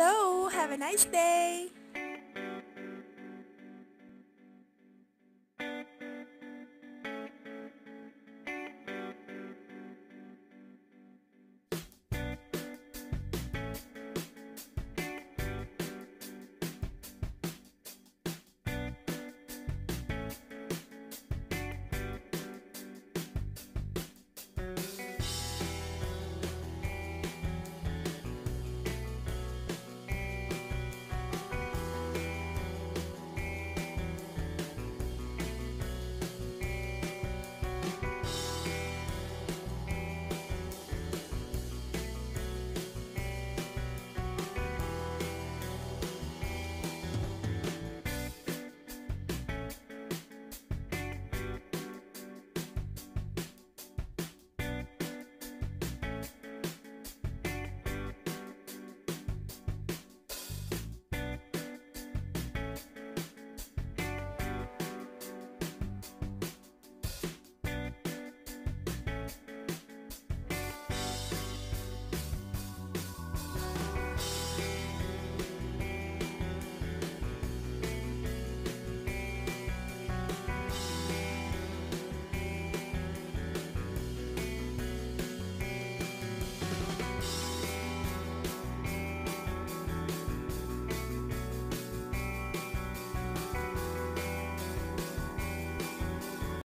Hello, have a nice day.